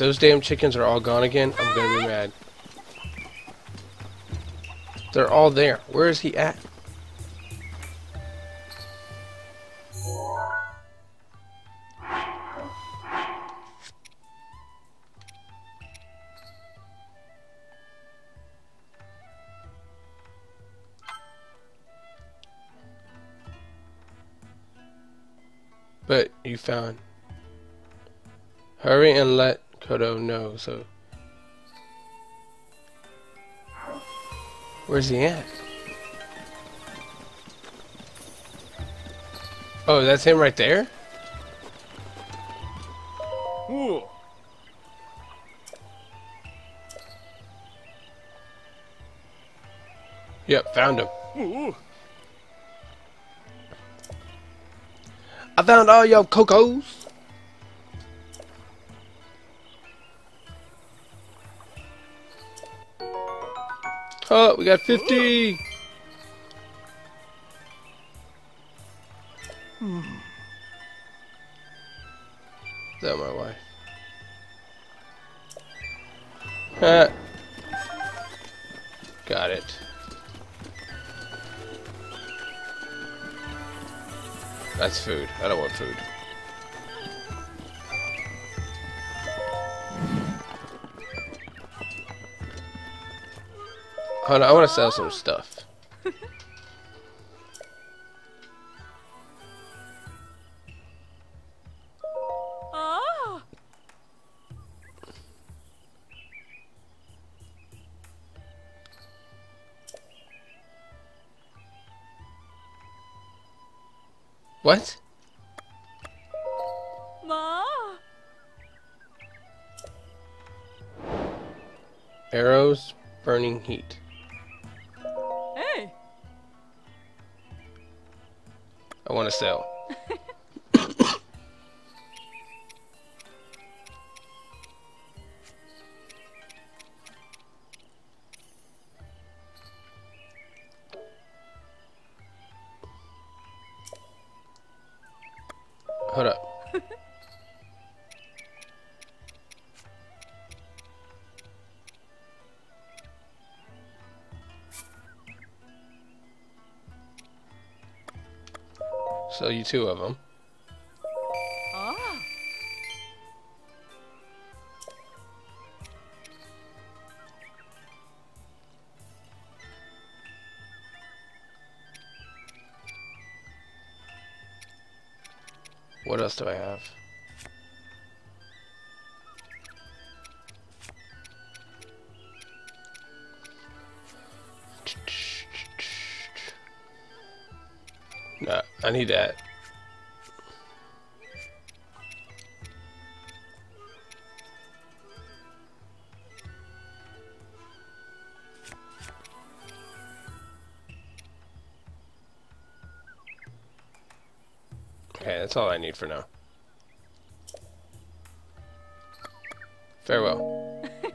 Those damn chickens are all gone again, I'm gonna be mad. They're all there. Where is he at? But you found. Hurry and let Kodo no, So, where's he at? Oh, that's him right there. Ooh. Yep, found him. Ooh. I found all your cocos. We got 50. Is that my wife? Ah. Got it. That's food. I don't want food. Hold on, I want to sell some stuff. Ah. What? Ma. Arrows, burning heat. I Sell you two of them. Ah. What else do I have? I need that. Okay, that's all I need for now. Farewell.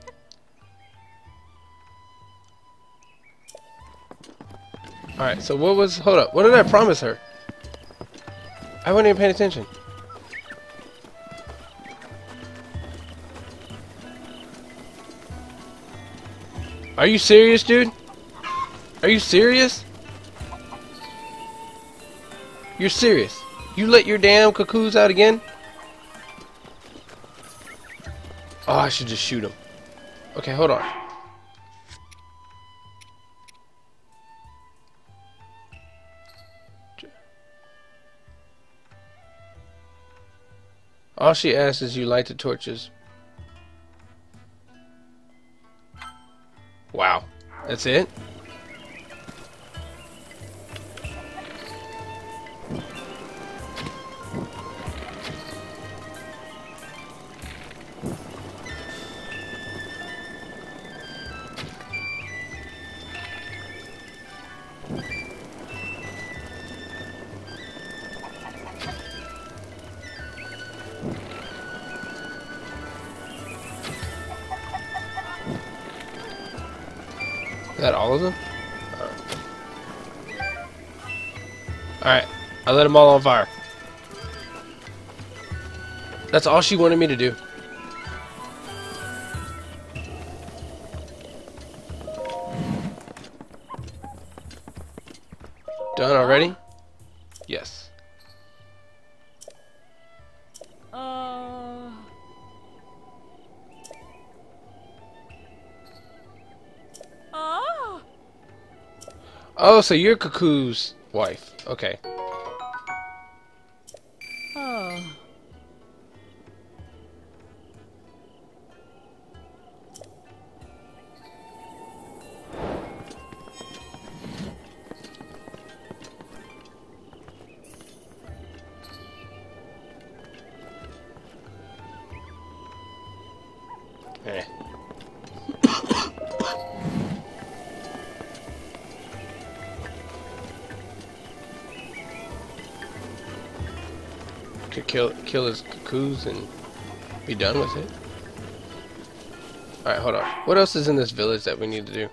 Alright, so what was... Hold up. What did I promise her? I wasn't even paying attention. Are you serious, dude? Are you serious? You're serious? You let your damn cuckoos out again? Oh, I should just shoot him. Okay, hold on. All she asks is you light the torches. Wow. That's it? lit them all on fire. That's all she wanted me to do. Done already? Yes. Uh. Uh. Oh, so you're Cuckoo's wife. Okay. Kill kill his cuckoos and be done with it. Alright, hold on. What else is in this village that we need to do?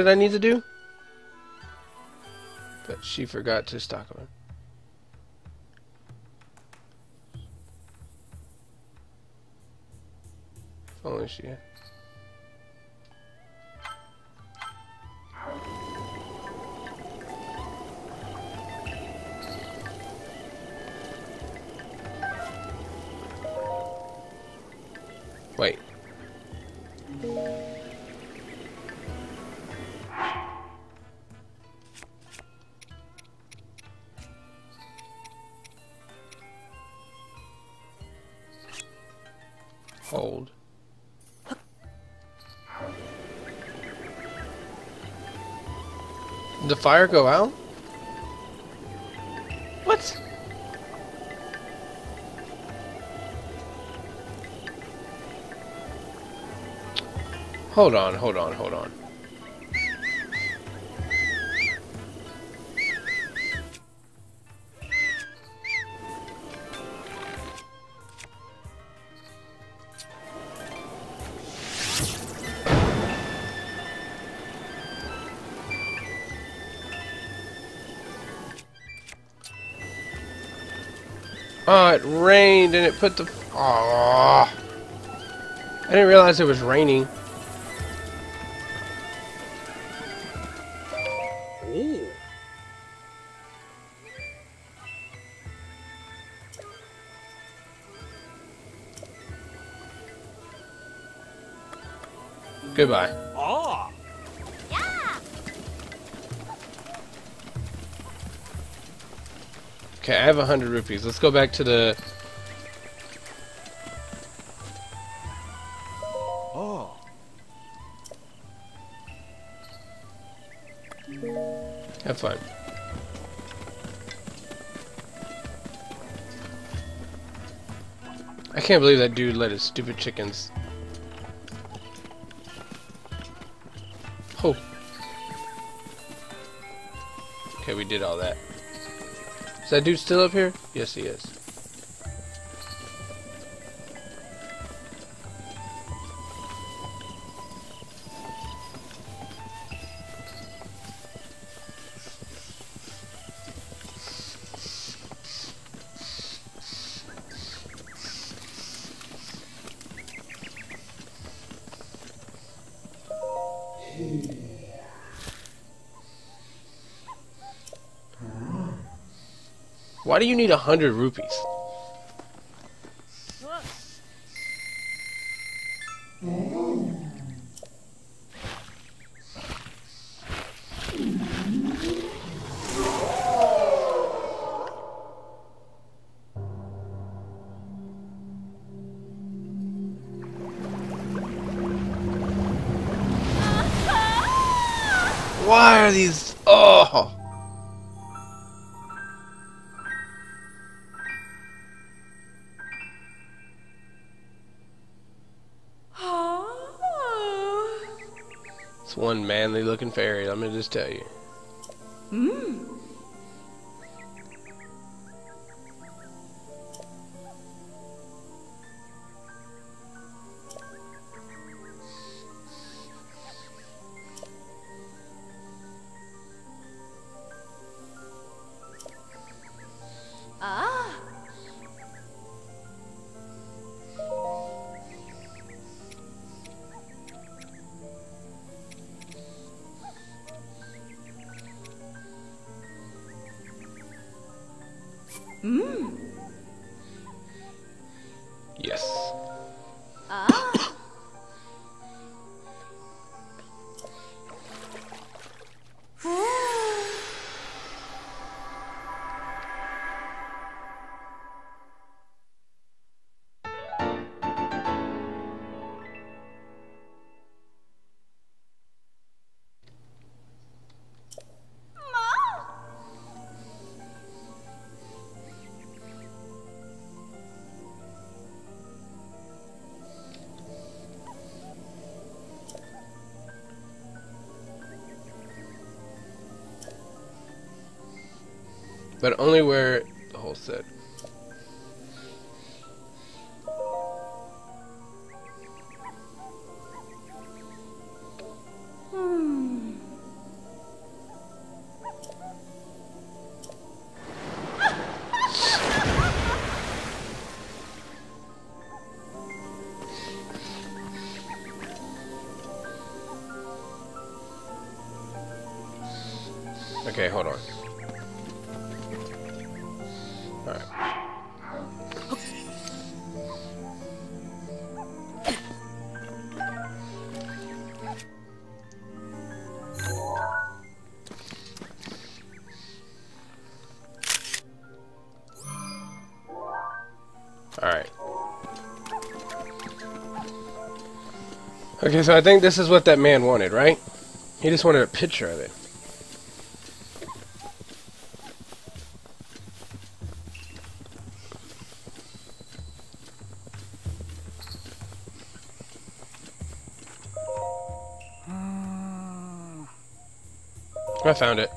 Did I need to do? But she forgot to stock them. If only oh, she. Wait. Fire go out? What? Hold on, hold on, hold on. Oh, it rained and it put the. Oh. I didn't realize it was raining. Goodbye. Okay, I have a hundred rupees. Let's go back to the. oh, Have fun. I can't believe that dude let his stupid chickens. Oh. Okay, we did all that. Is that dude still up here? Yes, he is. Why do you need a hundred rupees? Why are these? Oh. It's one manly looking fairy, let me just tell you. Hmm. But only where the whole set. Okay, so I think this is what that man wanted, right? He just wanted a picture of it. I found it.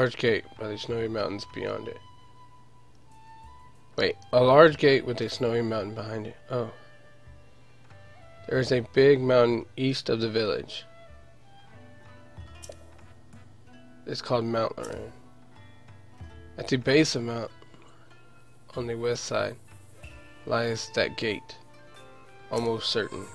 Large gate by the snowy mountains beyond it. Wait, a large gate with a snowy mountain behind it. Oh. There is a big mountain east of the village. It's called Mount Lanayru. At the base of Mount, on the west side, lies that gate. Almost certain.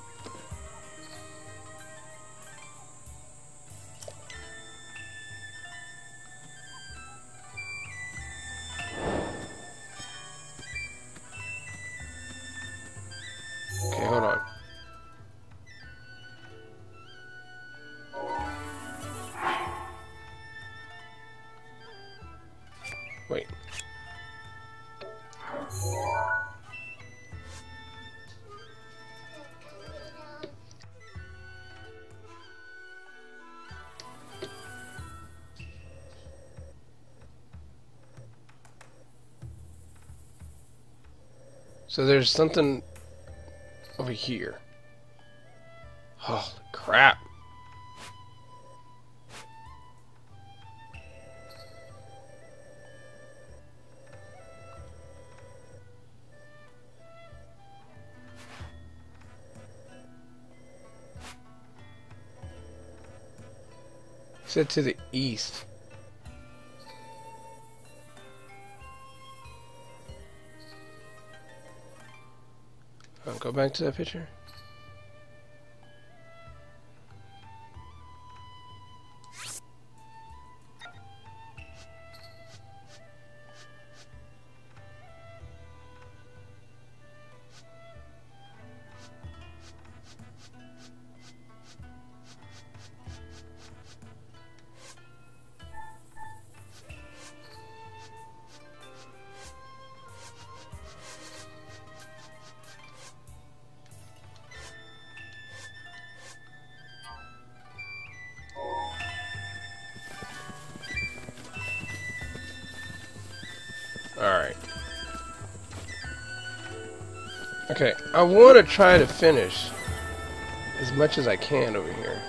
So there's something over here. Holy crap. Said to the east. Go back to that picture. I want to try to finish as much as I can over here.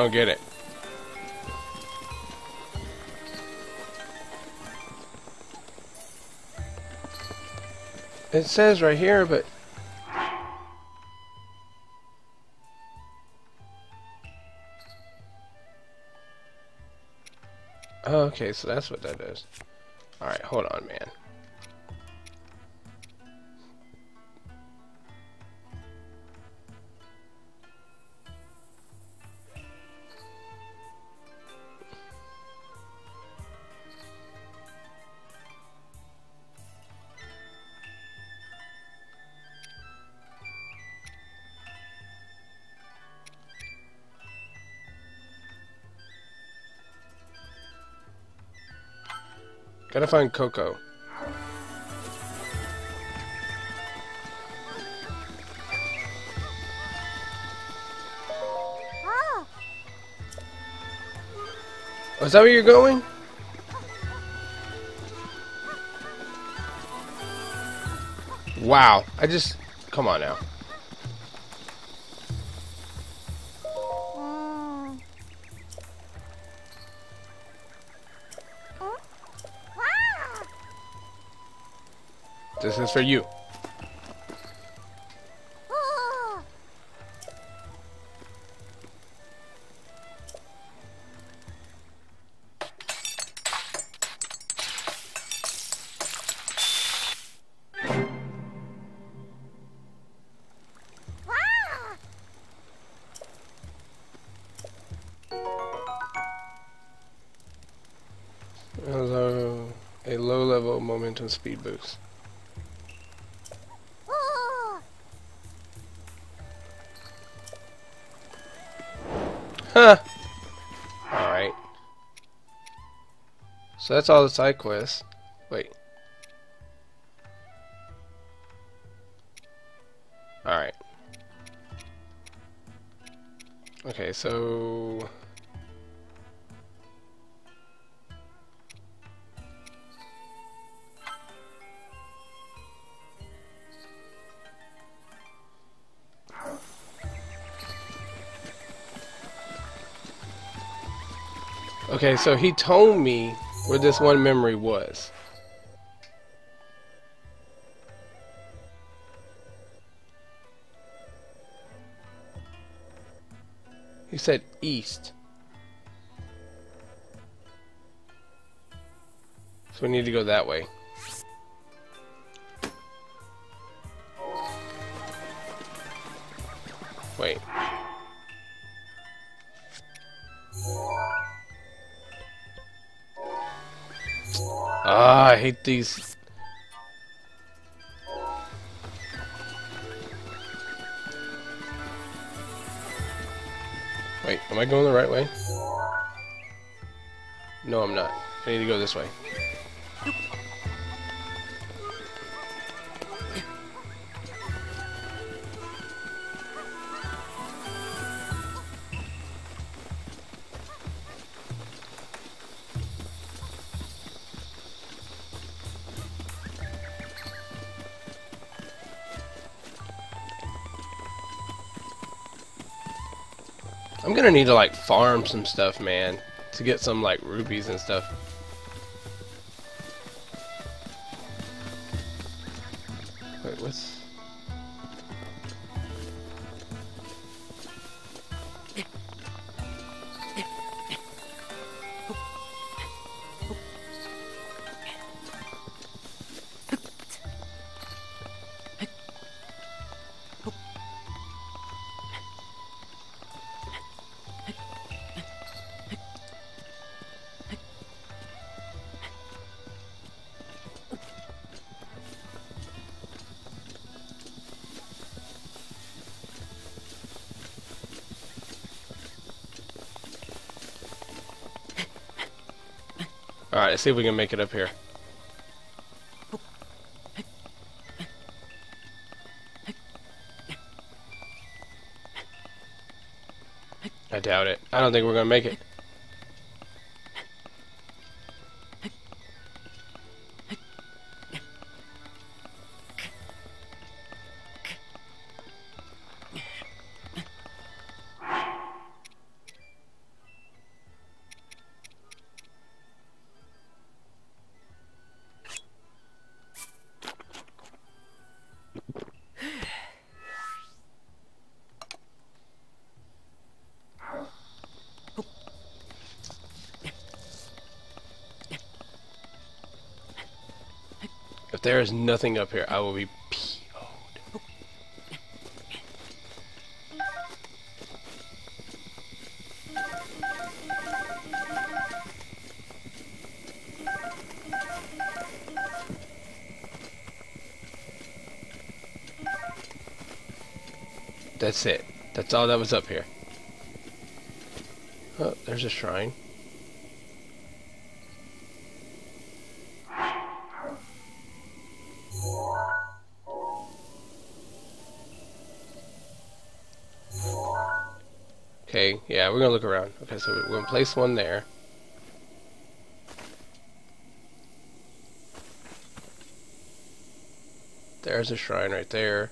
Don't get it. It says right here, but Oh, okay, so that's what that is. Alright, hold on, man. Gotta find Coco. Oh, is that where you're going? Wow, I just... Come on now. This is for you. A, a low-level momentum speed boost. So that's all the side quests. Wait. Alright. Okay, so... Okay, so he told me where this one memory was. He said east. So we need to go that way. Hate these. Wait, am I going the right way? No, I'm not. I need to go this way. I'm gonna need to like farm some stuff, man, to get some like rubies and stuff. Let's see if we can make it up here. I doubt it. I don't think we're gonna make it. If there is nothing up here, I will be PO'd. That's it. That's all that was up here. Oh, there's a shrine. Yeah, we're gonna look around. Okay, so we're gonna place one there. There's a shrine right there.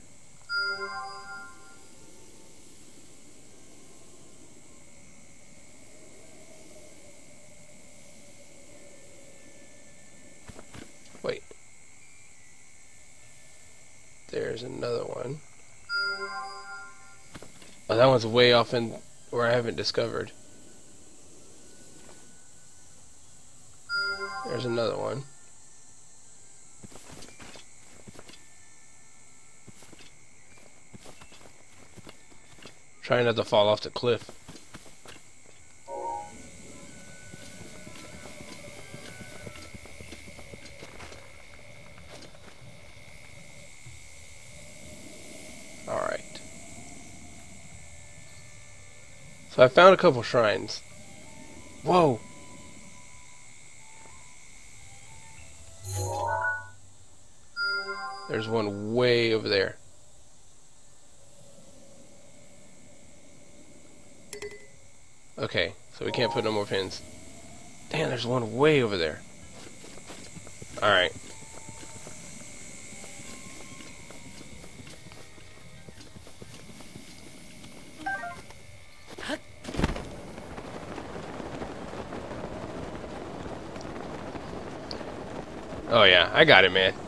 Wait. There's another one. Oh, that one's way off in where I haven't discovered. There's another one. Trying not to fall off the cliff. So I found a couple shrines. Whoa! There's one way over there. Okay, so we can't put no more pins. Damn, there's one way over there. Alright. I got it, man.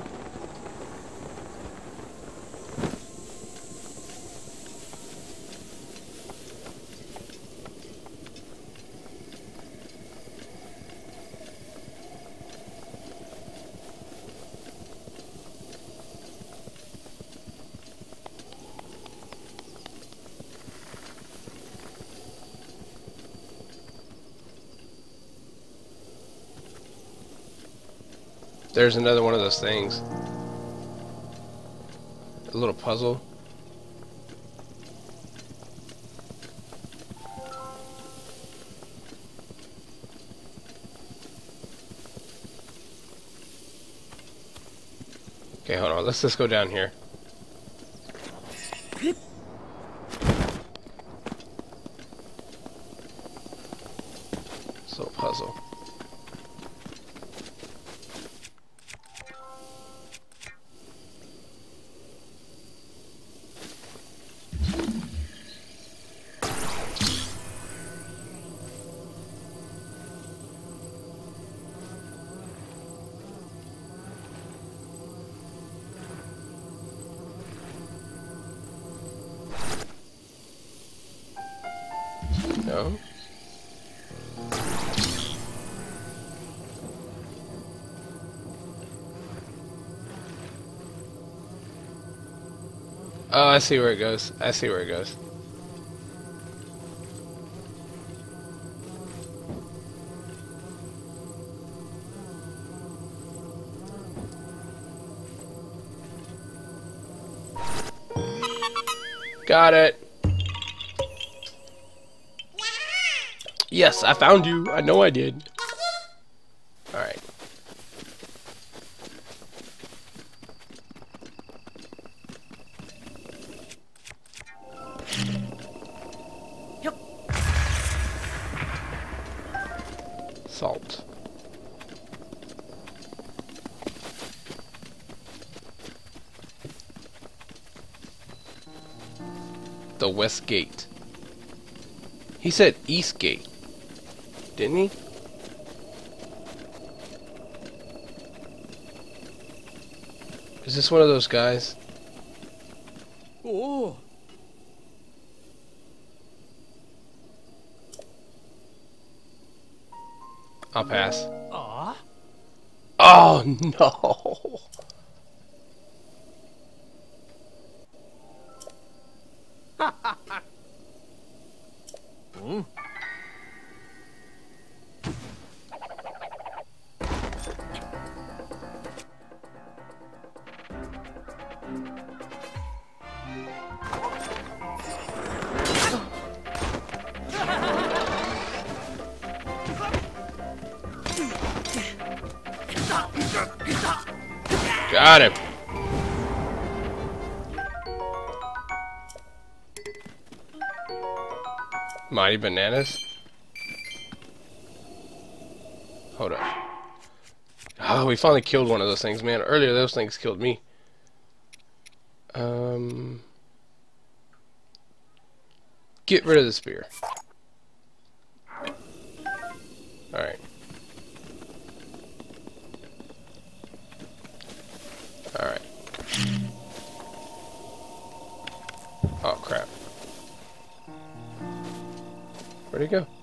There's another one of those things. A little puzzle. Okay, hold on. Let's just go down here. See where it goes. I see where it goes. Got it. Yes, I found you. I know I did. West Gate. He said East Gate. Didn't he? Is this one of those guys? Oh, I'll pass. ah, Oh no! Mighty bananas. Hold up. Oh, we finally killed one of those things, man. Earlier, those things killed me. Um, get rid of the spear. Where'd it go?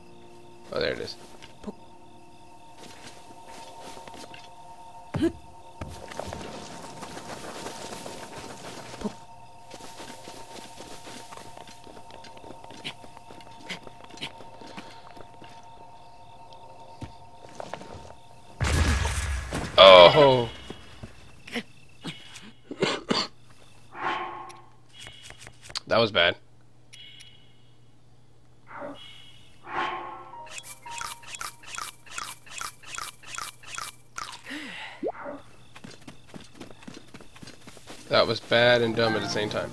The same time.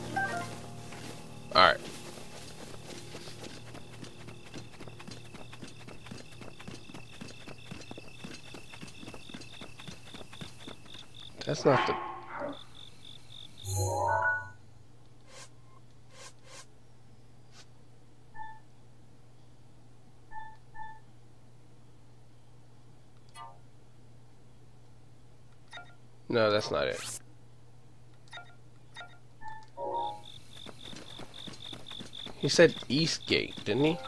Alright. That's not the... No, that's not it. He said Eastgate, didn't he?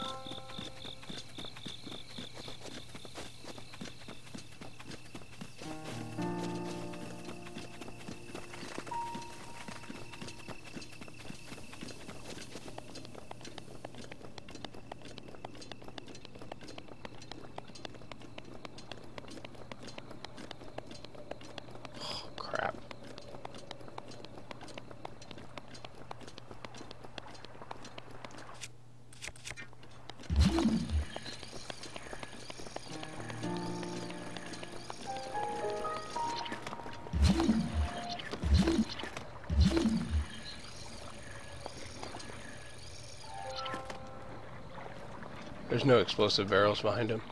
Explosive barrels behind him.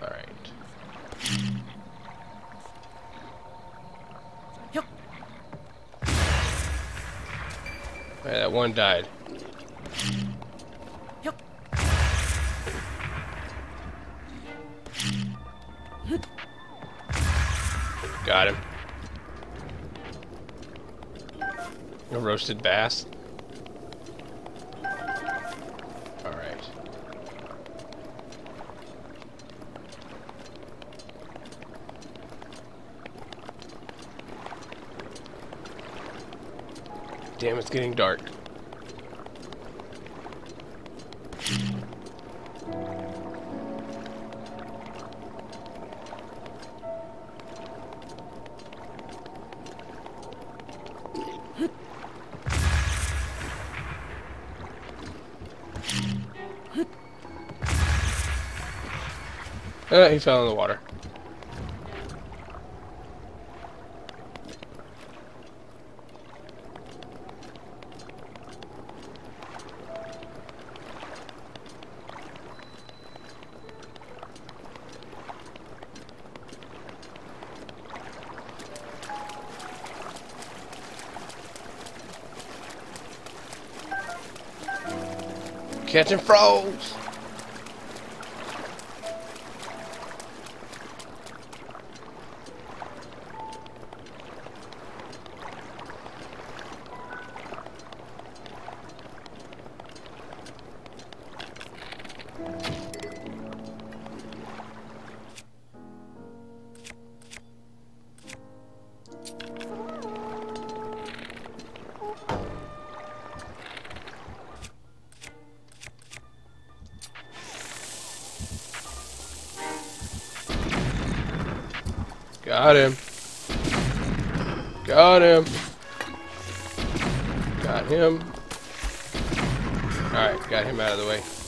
Alright. Yup. Alright, that one died. Yup. Got him. A roasted bass. Alright. Damn, it's getting dark. Uh, he fell in the water. Catching frogs. Got him. Got him. Got him. Alright, got him out of the way.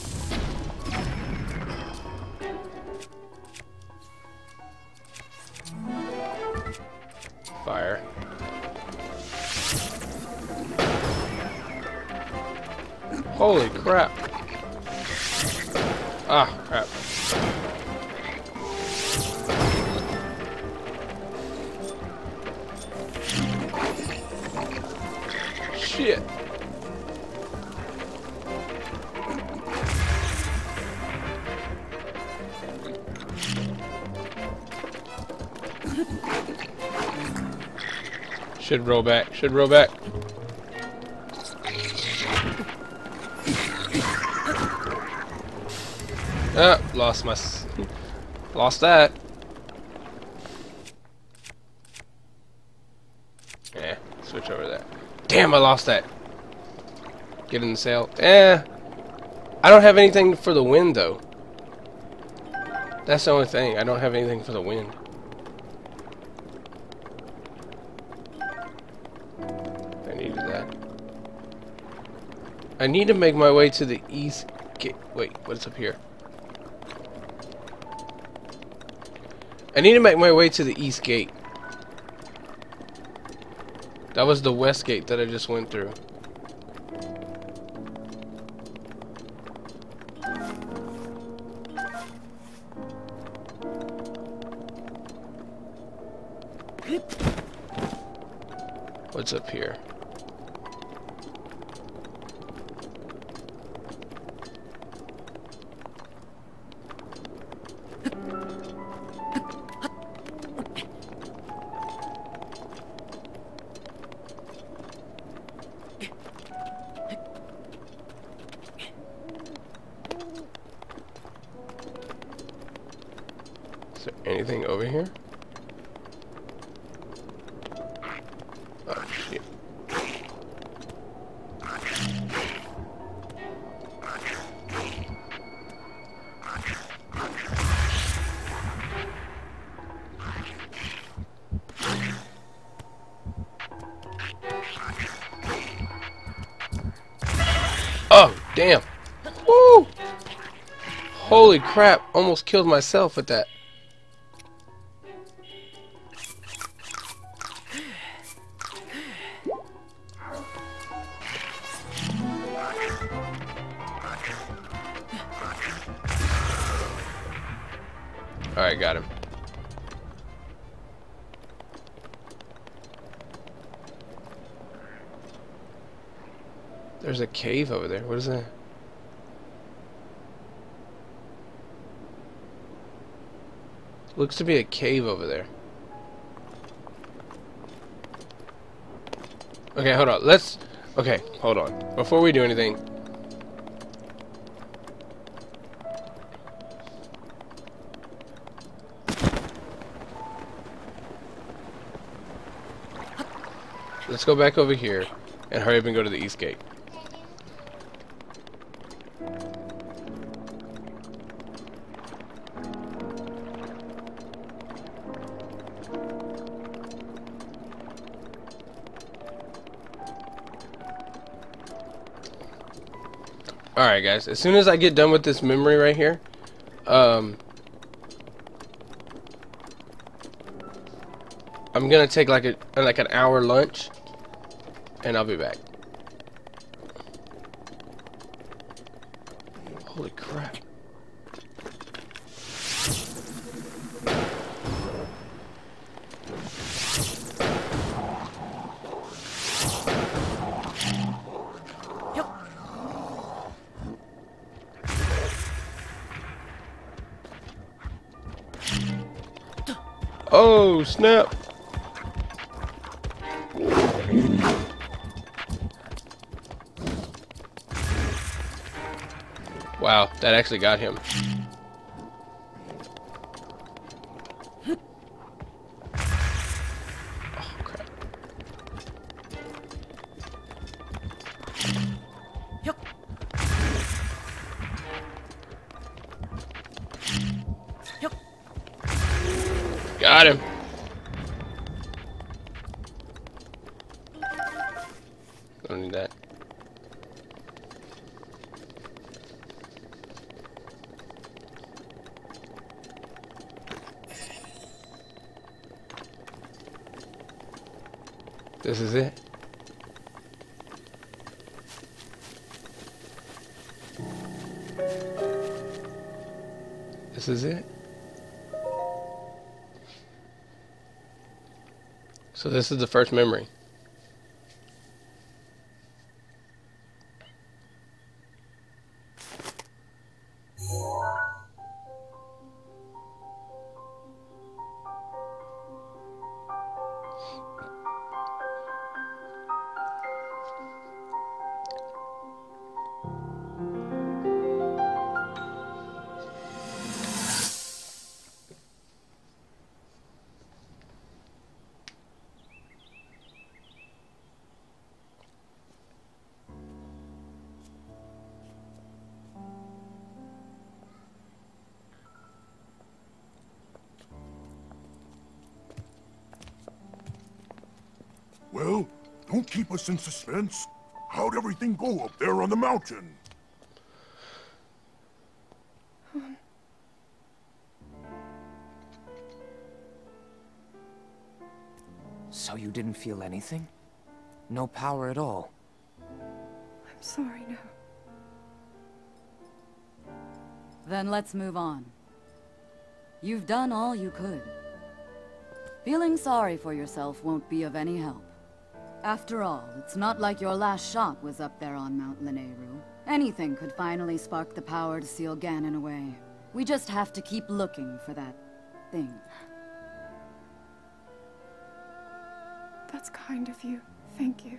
Should roll back. Should roll back. Ah, lost my... Lost that. Yeah, switch over that. Damn, I lost that. Get in the sail. Eh. I don't have anything for the wind, though. That's the only thing. I don't have anything for the wind. I need to make my way to the east gate. Wait, what's up here? I need to make my way to the east gate. That was the west gate that I just went through. What's up here? Oh, damn. Woo! Holy crap, almost killed myself with that. Looks to be a cave over there. Okay, hold on. Let's... Okay, hold on. Before we do anything... Let's go back over here and hurry up and go to the east gate. Alright guys, as soon as I get done with this memory right here, um, I'm gonna take like a like an hour lunch, and I'll be back. Holy crap! Snap! Wow, that actually got him. This is it. This is it. So this is the first memory. Us in suspense. How'd everything go up there on the mountain? Um. So you didn't feel anything? No power at all? I'm sorry, no. Then let's move on. You've done all you could. Feeling sorry for yourself won't be of any help. After all, it's not like your last shot was up there on Mount Lanayru. Anything could finally spark the power to seal Ganon away. We just have to keep looking for that thing. That's kind of you. Thank you.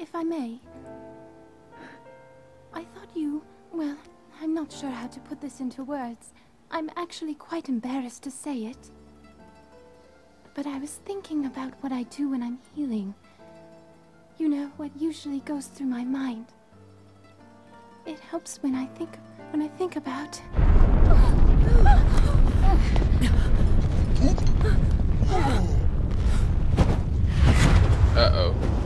If I may. I thought you... Well, I'm not sure how to put this into words. I'm actually quite embarrassed to say it. But I was thinking about what I do when I'm healing. You know, what usually goes through my mind. It helps when I think... when I think about... Uh-oh.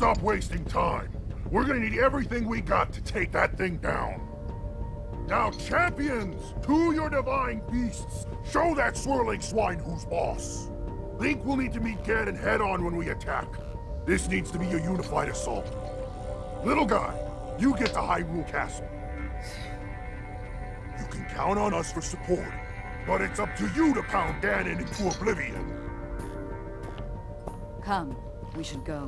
Stop wasting time. We're gonna need everything we got to take that thing down. Now, champions, to your divine beasts, show that swirling swine who's boss. Link will need to meet Ganon head-on when we attack. This needs to be a unified assault. Little guy, you get to Hyrule Castle. You can count on us for support, but it's up to you to pound Ganon into oblivion. Come, we should go.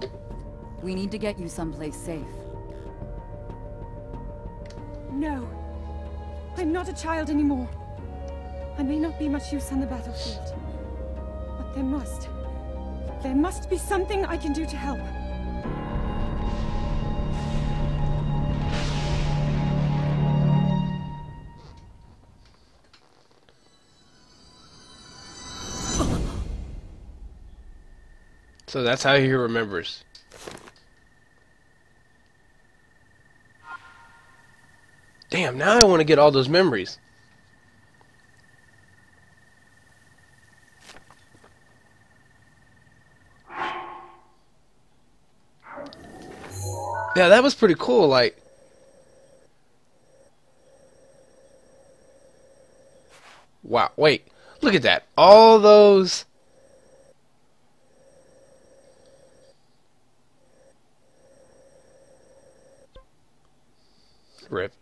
We need to get you someplace safe. No. I'm not a child anymore. I may not be much use on the battlefield. But there must... There must be something I can do to help. So that's how he remembers. Damn, now I want to get all those memories. Yeah, that was pretty cool. Like, wow, wait, look at that. All those. Rip.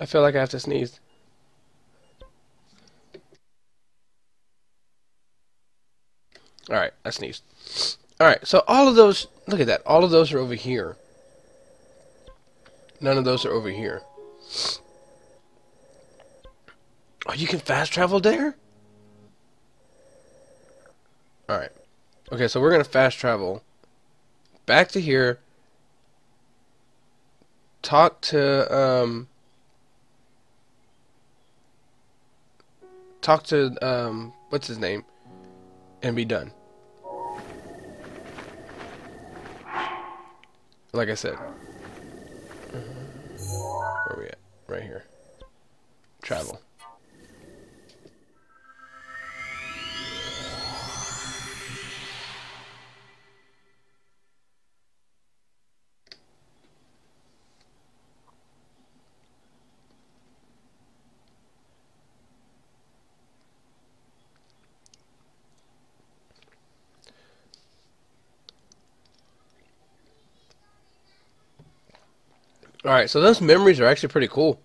I feel like I have to sneeze. Alright, I sneezed. Alright, so all of those, look at that. All of those are over here. None of those are over here. Oh, you can fast travel there? Alright. Okay, so we're going to fast travel back to here talk to um talk to um what's his name and be done. Like I said. Where we at? Right here. Travel. Alright, so those memories are actually pretty cool.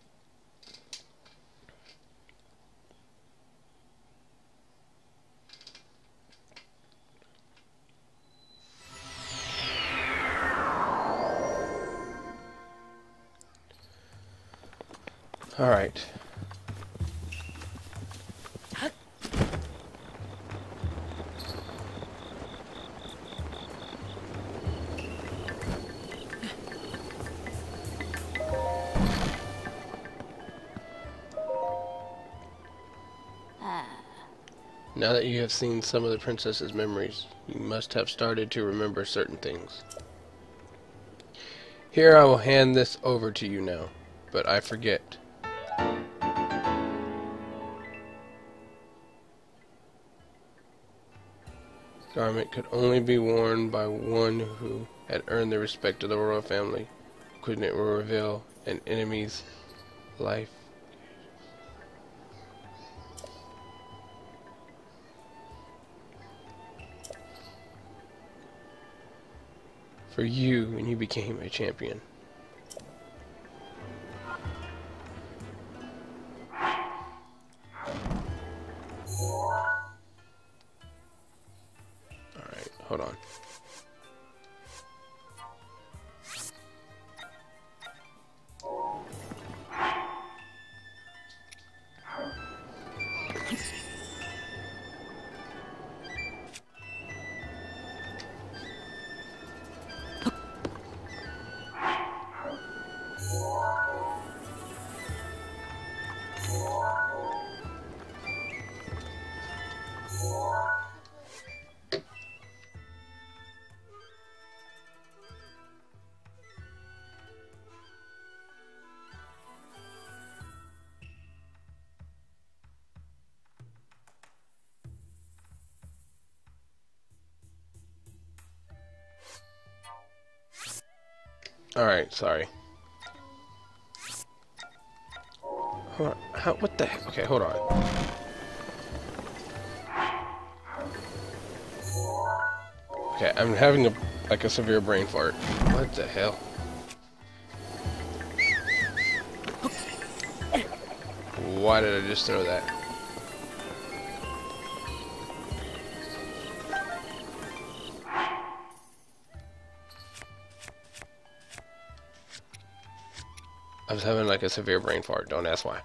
Alright. Now have seen some of the princess's memories, you must have started to remember certain things. Here I will hand this over to you now, but I forget. Garment could only be worn by one who had earned the respect of the royal family. Couldn't it reveal an enemy's life? For you when you became a champion. Alright, sorry. Hold on. How, what the heck? Okay, hold on. Okay, I'm having a like a severe brain fart. What the hell? Why did I just throw that? Having like a severe brain fart. Don't ask why.